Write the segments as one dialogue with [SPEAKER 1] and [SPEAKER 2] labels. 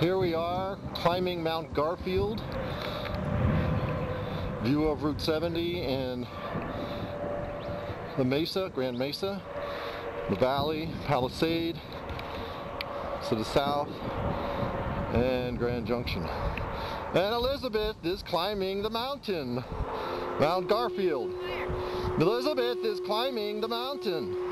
[SPEAKER 1] Here we are climbing Mount Garfield. View of Route 70 and the Mesa, Grand Mesa, the Valley, Palisade to the south, and Grand Junction. And Elizabeth is climbing the mountain, Mount Garfield. Elizabeth is climbing the mountain.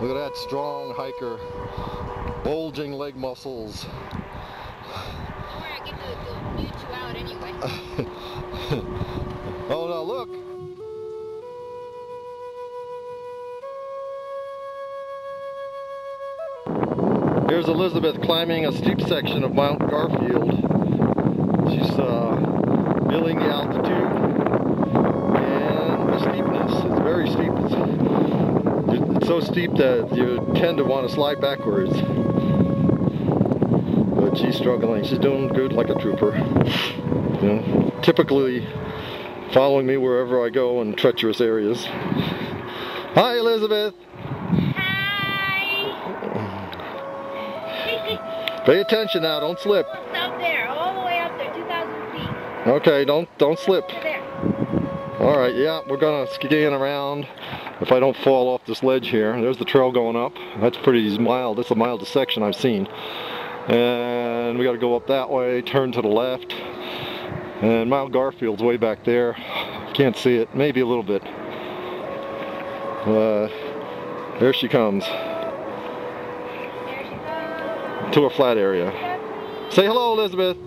[SPEAKER 1] Look at that strong hiker, bulging leg muscles. Oh no, look! Here's Elizabeth climbing a steep section of Mount Garfield. She's uh, feeling the altitude so steep that you tend to want to slide backwards. But she's struggling. She's doing good like a trooper. You know, typically following me wherever I go in treacherous areas. Hi, Elizabeth. Hi. Pay attention now, don't slip.
[SPEAKER 2] Up there, all the way up there, 2,000 feet.
[SPEAKER 1] Okay, don't don't slip. All right, yeah, we're gonna scan around. If I don't fall off this ledge here, there's the trail going up. That's pretty mild. That's the mildest section I've seen. And we got to go up that way, turn to the left. And Mount Garfield's way back there. Can't see it, maybe a little bit. Uh, there she comes
[SPEAKER 2] There she goes.
[SPEAKER 1] to a flat area. Say hello, Elizabeth.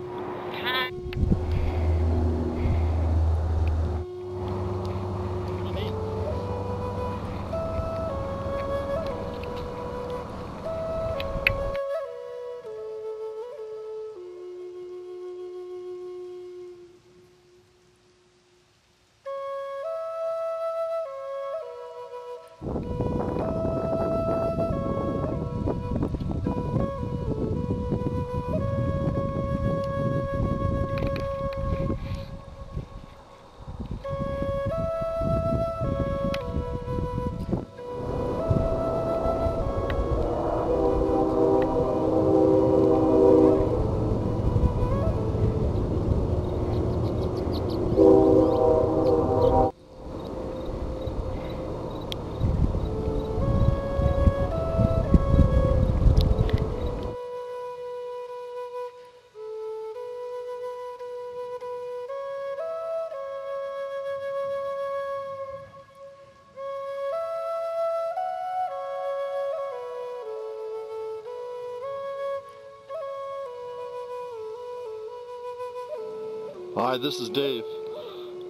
[SPEAKER 2] Hi,
[SPEAKER 1] this is Dave.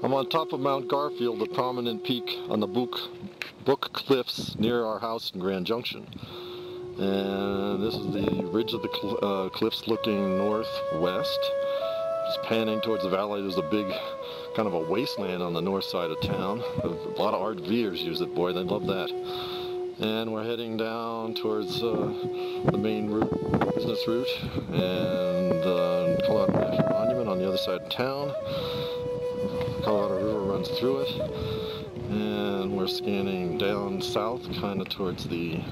[SPEAKER 1] I'm on top of Mount Garfield, a prominent peak on the Book, Book Cliffs near our house in Grand Junction. And this is the ridge of the cl uh, cliffs looking northwest. Just panning towards the valley, there's a big kind of a wasteland on the north side of town. A lot of art RVers use it, boy, they love that. And we're heading down towards uh, the main route, business route, and the Colorado National Monument on the other side of town. Colorado River runs through it. And we're scanning down south, kind of towards the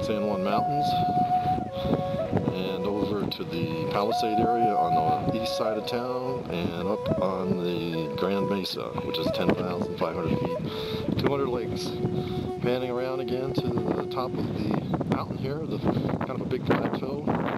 [SPEAKER 1] San Juan Mountains. And over to the Palisade area on the east side of town, and up on the Grand Mesa, which is 10,500 feet, 200 lakes panning around again to the top of the mountain here, the kind of a big plateau.